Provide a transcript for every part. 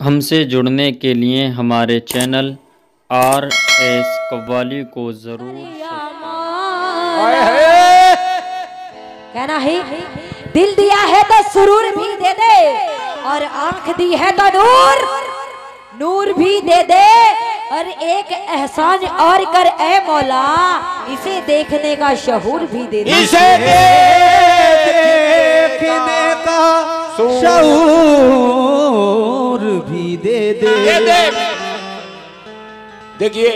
हमसे जुड़ने के लिए हमारे चैनल आर एस कव्वाली को ज़रूर कहना है दिल दिया है तो सुरूर भी दे दे और आँख दी है तो नूर नूर भी दे दे और एक एहसान और कर ए मौला इसे देखने का शहूर भी दे दे इसे देखने का शऊर दे। दे दे देखिए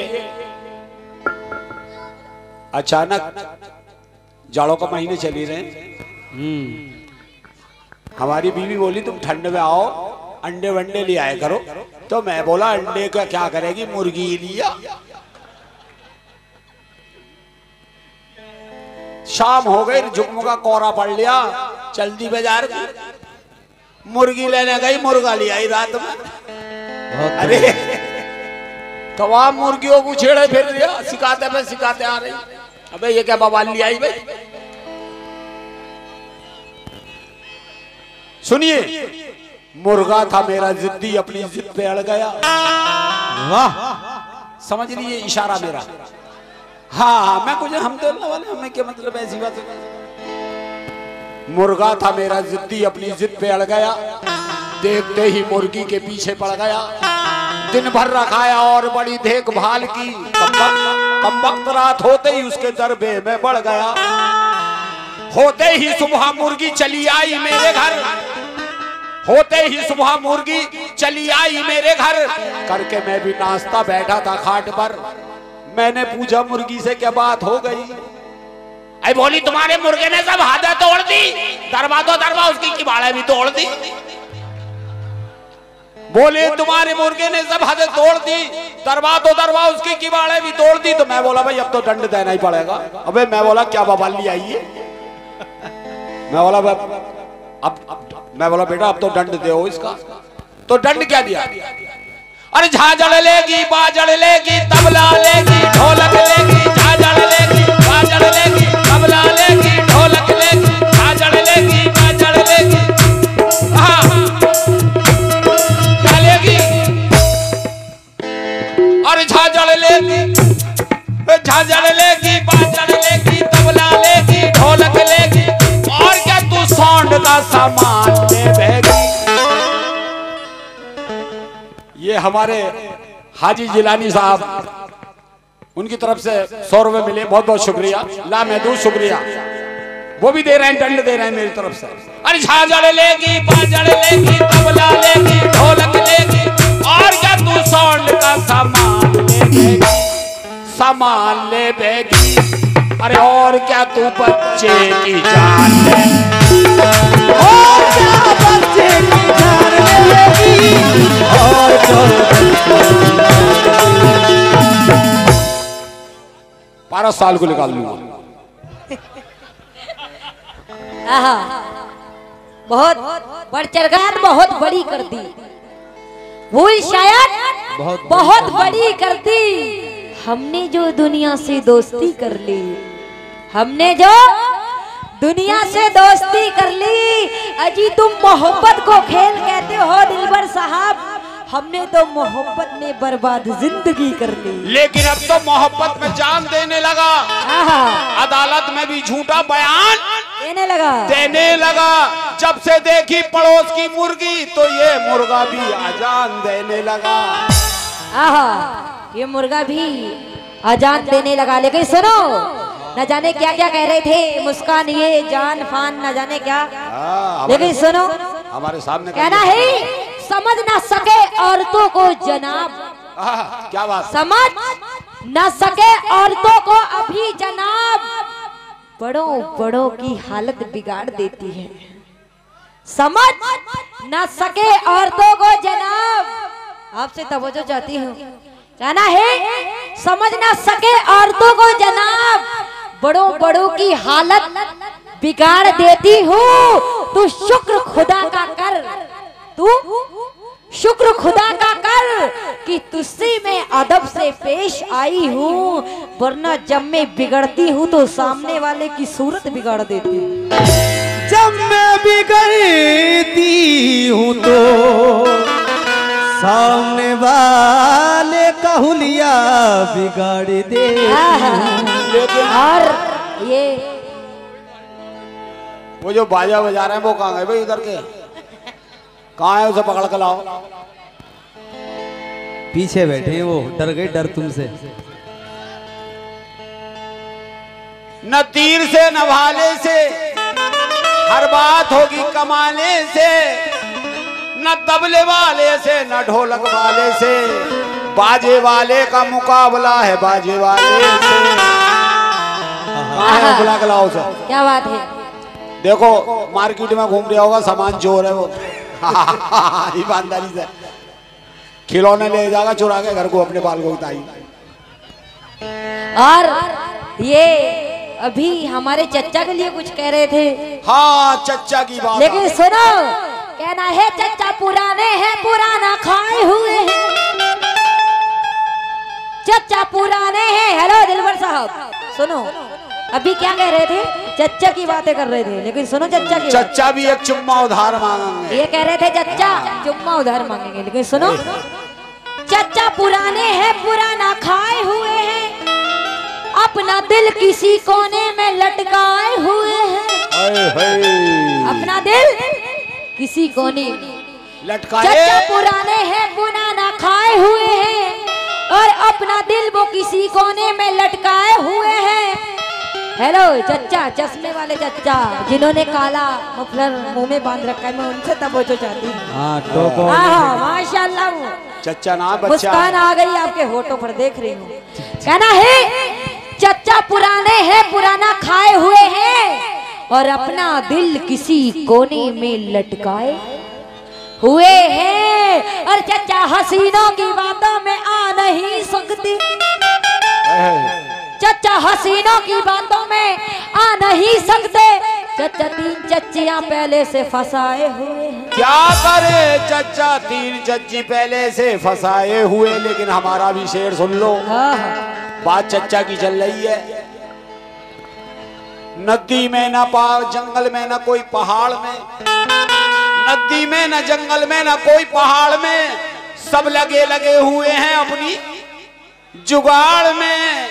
अचानक जाड़ों का महीने चली रहे हमारी बीवी बोली तुम ठंड में आओ अंडे वंडे ले आए करो। तो मैं बोला अंडे का क्या करेगी मुर्गी लिया। शाम हो गई जुगमु का कोरा पड़ लिया चलती बाज़ार मुर्गी लेने गई मुर्गा लिया रात में। अरे। तमाम मुर्गियों को छेड़े फिर दिया सिखाते पे सिखाते आ रही। अबे ये क्या बवाल ले आई भाई? सुनिए मुर्गा था मेरा जिद्दी अपनी जिद पे अड़ गया। वाह। समझ लीजिए इशारा मेरा। हाँ हाँ मैं कुछ हम तो वाले हमें क्या मतलब ऐसी बात? मुर्गा था मेरा जिद्दी अपनी जिद पे अड़ गया। देखते ही मुर्गी के पीछे पड़ गया। दिन भर रखाया और बड़ी देखभाल की। कम वक्त रात होते ही उसके दरबे में बढ़ गया। होते ही सुबह मुर्गी चली आई मेरे घर। होते ही सुबह मुर्गी चली आई मेरे घर। करके मैं भी नाश्ता बैठा था खाट पर। मैंने पूछा, मुर्गी से क्या बात हो गई? अरे बोली, तुम्हारे मुर्गे ने सब हाथे तोड़ दी। दरबा तो दरबा उसकी किबाड़े भी तोड़ दी। बोले तुम्हारे मुर्गे ने सब हद तोड़ दी। दरवा तो दरवा उसकी किवाड़े भी तोड़ दी। तो मैं बोला भाई अब तो दंड देना ही पड़ेगा। अबे मैं बोला क्या बवाली आई है मैं बोला अब, अब मैं बोला बेटा अब तो दंड दो इसका। तो दंड क्या दिया? अरे झाजड़ लेगी बाजड़ लेगी तबला लेगी ढोलक लेगी झाजड़ लेगी बाजड़ लेगी। और झाजड़ लेगी झाजड़ लेगी बाजड़ लेगी, तबला लेगी, ढोलक लेगी, और क्या तू सौंड का सामान बहेगी ये हमारे हाजी जिलानी साहब, उनकी तरफ़ से सौ रुपए मिले, बहुत बहुत शुक्रिया। ला महदूद शुक्रिया। वो भी दे रहे हैं दंड दे रहे हैं मेरी तरफ़ से। अरे झाजड़ लेगी बाजड़ लेगी, तबला लेगी सामान ले बेगी अरे और क्या तू बच्चे की जान ले? और क्या बच्चे की जान लेगी और बारह साल को निकाल लूँगा। बहुत बढ़ चढ़ बहुत बड़ी कर दी। भूल शायद? बहुत बहुत बड़ी कर दी। हमने जो दुनिया से दोस्ती कर ली हमने जो दुनिया से दोस्ती कर ली अजी तुम मोहब्बत को खेल कहते हो दिलबर साहब। हमने तो मोहब्बत में बर्बाद ज़िंदगी कर ली। लेकिन अब तो मोहब्बत में जान देने लगा। अदालत में भी झूठा बयान देने लगा। देने लगा। जब से देखी पड़ोस की मुर्गी तो ये मुर्गा भी अजान देने लगा। आहा। ये मुर्गा भी अजान देने लगा लेकिन सुनो न जाने क्या क्या कह रहे थे मुस्कान ये जान फान न जाने क्या। हाँ, लेकिन सुनो हमारे सामने कहना है समझ ना सके औरतों को जनाब। आह, क्या बात समझ न सके औरतों को अभी जनाब। बड़ों बड़ों की हालत बिगाड़ देती है। समझ न सके औरतों को जनाब। आपसे तवज्जो चाहती हूँ। कहना है। समझ ना सके औरतों को जनाब। बड़ों बड़ों की हालत बिगाड़ देती हूँ। तू शुक्र खुदा का कर। तू शुक्र खुदा का कर कि तुझसे मैं अदब से पेश आई हूँ। वरना जब मैं बिगड़ती हूँ तो सामने वाले की सूरत बिगाड़ देती जब मैं बिगड़ती हूँ तो सामने वाले का हुलिया बिगाड़ दे। और ये वो जो बाजा बजा रहे हैं वो कहाँ गए भाई उधर के? कहाँ है उसे पकड़ कर लाओ? पीछे बैठे हैं वो डर गए डर तुमसे। न तीर से न भाले से हर बात होगी कमाने से। न तबले वाले से न ढोलक वाले से। बाजे वाले का मुकाबला है बाजे वाले से। कहाँ बुला के लाओ उसे। क्या बात है? देखो मार्केट में घूम रहा होगा सामान चोर है वो। ईमानदारी से। खिलौने ले जाएगा चुरा के घर को अपने बाल को उताई और ये अभी हमारे चच्चा के लिए कुछ कह रहे थे। हाँ चच्चा की बात। लेकिन सुनो कहना है चचा पुराने हैं पुराना खाए हुए हैं। चच्चा पुराने हैं। हेलो दिलवर साहब सुनो। अभी क्या कह रहे थे? चच्चा की बातें कर रहे थे लेकिन सुनो चच्चा की। चच्चा भी एक चुम्मा उधार मांगेंगे। ये कह रहे थे चच्चा चुम्मा उधार मांगेंगे लेकिन सुनो। चच्चा पुराने हैं पुराना खाए हुए हैं। अपना दिल किसी कोने में लटकाए हुए हैं। अपना दिल किसी कोने में लटकाए। पुराने हैं पुराना खाए हुए हैं और अपना दिल वो किसी कोने में लटकाए हुए हैं। हेलो चच्चा चश्मे वाले चच्चा जिन्होंने काला मफलर मुँह में बाँध रखा है मैं उनसे तबोचो चाहती हूँ। हाँ हाँ? माशाल्लाह। चच्चा ना बच्चा। मुस्कान आ गई आपके होठों पर देख रही हूँ। कहना है चच्चा पुराने हैं पुराना खाए हुए हैं। और अपना दिल किसी कोने में लटकाए। हुए हैं और चचा हसीनों की बातों में आ नहीं सकती। चच्चा हसीनों की बातों में आ नहीं सकते। चचा तीन चच्चियाँ पहले से फंसाए हुए हैं। क्या करे चचा तीन चच्ची पहले से फंसाए हुए लेकिन हमारा भी शेर सुन लो। हाँ। बात चचा की चल रही है। नदी में न पा जंगल में न कोई पहाड़ में। नदी में न जंगल में न कोई पहाड़ में। सब लगे लगे हुए हैं अपनी जुगाड़ में।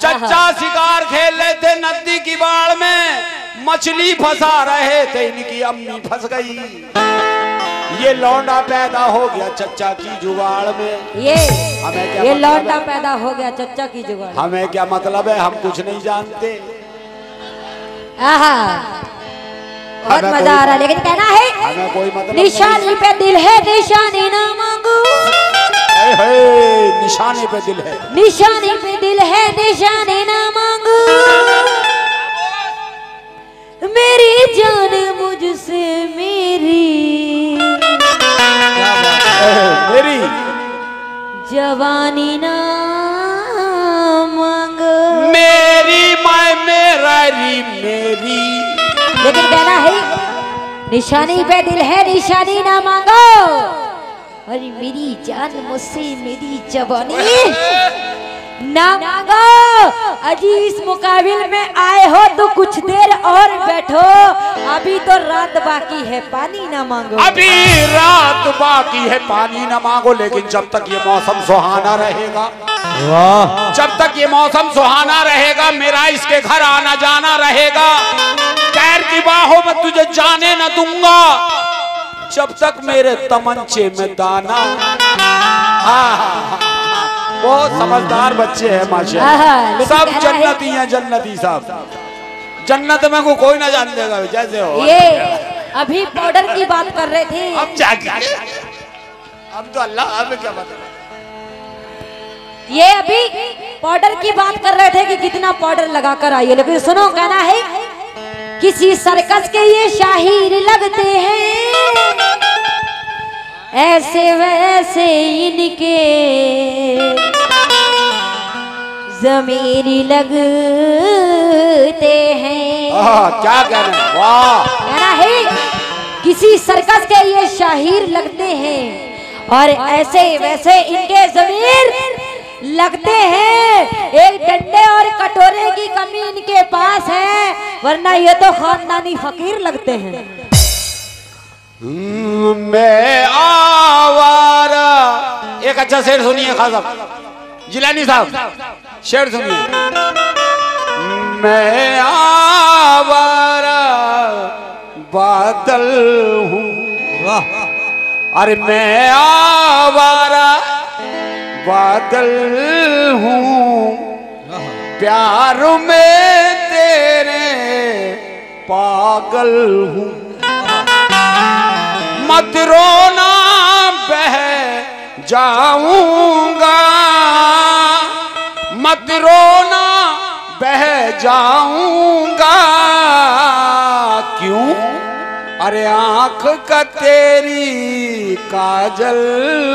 चच्चा शिकार खेल रहे थे नदी की बाढ़ में। मछली फंसा रहे थे इनकी अम्मी फंस गई। ये लौंडा पैदा हो गया चचा की जुगाड़ में। ये हमें क्या ये मतलब लौटा पैदा हो गया चचा की जुगाड़। हमें क्या मतलब है? हम कुछ नहीं जानते। आहा बहुत मज़ा आ रहा है लेकिन कहना है हमें कोई मतलब निशानी पे दिल है निशानी ना मांगो निशाने पे दिल है। निशानी पे दिल है निशानी ना मांगो मेरी जान मुझसे मेरी मेरी। जवानी ना मंग मेरी मैं मेरा री मेरी। लेकिन कहना है निशानी पे दिल है निशानी ना मांगो अरे मेरी जान मुझसे मेरी जवानी। ना मांगो अजी इस मुकाबिल में आए हो तो कुछ देर और बैठो। अभी तो रात बाकी है पानी ना मांगो। अभी रात बाकी है पानी न मांगो लेकिन जब तक ये मौसम सुहाना रहेगा वाह। जब तक ये मौसम सुहाना रहेगा मेरा इसके घर आना जाना रहेगा। कैर की बाहों में तुझे जाने न दूँगा। जब तक मेरे तमंचे में दाना हाँ, हाँ, हाँ, बहुत समझदार बच्चे हैं माशा सब जन्नती हैं जन्नती सब। जन्नत में को कोई ना जान देगा जैसे हो। ये अभी पाउडर की बात कर रहे थे। अब जाके। अब तो अल्लाह अब क्या बता ये अभी पाउडर की बात कर रहे थे कि कितना पाउडर लगा कर आइए लेकिन सुनो कहना है किसी सर्कस के ये शाहीर लगते हैं। ऐसे वैसे इनके जमीरी लगते हैं। आह, क्या कहना वाह। कहना है किसी सर्कस के ये शाहीर लगते हैं और ऐसे वैसे इनके जमीर लगते हैं। एक डंडे और कटोरे की कमी इनके पास है वरना ये तो खानदानी फकीर लगते हैं। मैं आवारा। एक अच्छा शेर सुनिए खास। साहब जिलानी साहब शेर सुनिए। मैं आवारा बादल हूँ। वाह। अरे मैं आवारा बादल हूँ। प्यार में तेरे पागल हूँ। मत रोना बह जाऊँगा। मत रोना बह जाऊँगा। क्यों? अरे आँख का तेरी काजल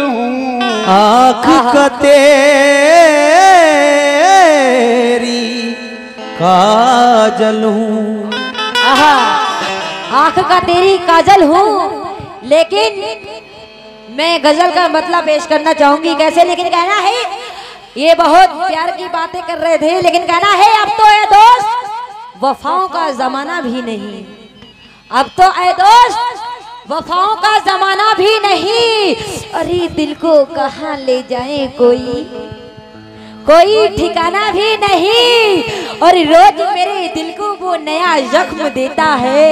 हूँ। आँख का तेरी काजल हूँ। आहा, आँख का तेरी काजल हूँ। लेकिन मैं गज़ल का मतलब पेश करना चाहूँगी, कैसे? लेकिन कहना है, ये बहुत प्यार की बातें कर रहे थे, लेकिन कहना है, अब तो ए दोस्त, वफाओं का जमाना भी नहीं। अब तो ए दोस्त, वफाओं का जमाना भी नहीं। अरे दिल को कहाँ ले जाए कोई? कोई ठिकाना भी नहीं। और रोज मेरे दिल को वो नया जख्म देता है।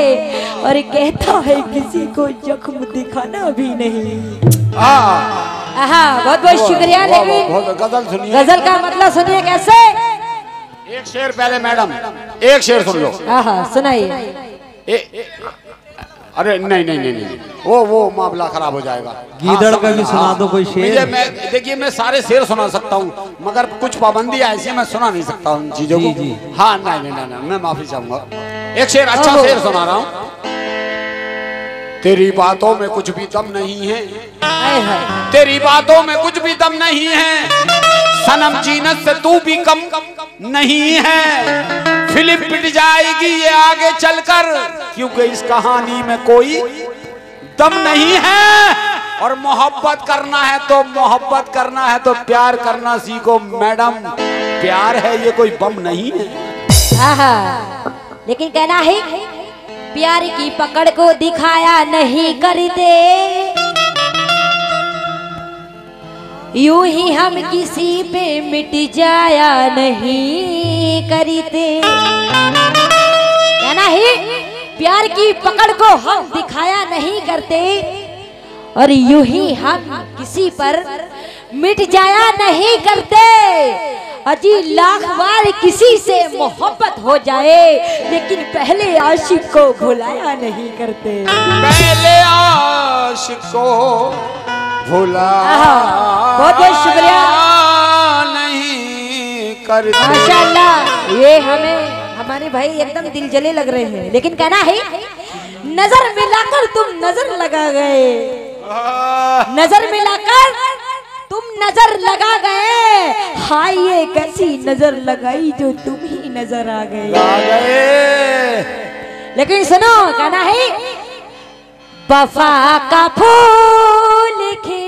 और कहता है किसी को जख्म दिखाना भी नहीं। हाँ हाँ बहुत बहुत शुक्रिया लेकिन गज़ल सुनिए। गज़ल का मतलब सुनिए कैसे? एक शेर पहले मैडम। एक शेर सुन लो। हाँ सुनाइए। अरे नहीं नहीं नहीं नहीं वो वो मामला खराब हो जाएगा। गीदड़ हाँ, का भी सुना दो कोई शेर। मैं देखिए मैं सारे शेर सुना सकता हूँ मगर कुछ पाबंदी ऐसी मैं सुना नहीं सकता उन चीज़ों को। जी। हाँ नहीं नहीं नहीं नहीं, मैं माफ़ी चाहूँगा। एक शेर अच्छा शेर सुना रहा हूँ। तेरी बातों में कुछ भी दम नहीं है। तेरी बातों में कुछ भी दम नहीं है। सनम जीनत से तू भी कम नहीं है। फ़िल्म पिट जाएगी ये आगे चलकर। क्योंकि इस कहानी में कोई दम नहीं है। और मोहब्बत करना है तो मोहब्बत करना है तो प्यार करना सीखो। मैडम, प्यार है, ये कोई बम नहीं है। लेकिन कहना है, प्यार की पकड़ को दिखाया नहीं करते। यूँ ही हम किसी पे मिट जाया नहीं करते। कहना है प्यार की पकड़ को हम दिखाया नहीं करते। और यूँ ही हम किसी पर मिट जाया नहीं करते। अजी लाख बार किसी से मोहब्बत हो जाए, लेकिन पहले आशिक को भुलाया नहीं करते। पहले आशिक को भुला। बहुत बहुत शुक्रिया। नहीं करते माशाल्लाह ये हमें हमारे भाई एकदम दिल जले लग रहे हैं। लेकिन कहना है नज़र मिलाकर तुम नज़र लगा गए। नज़र मिलाकर तुम नज़र लगा गए। हाय ये कैसी नज़र लगाई जो तुम ही नज़र आ गए। लेकिन सुनो कहना है वफा का फूल লিখে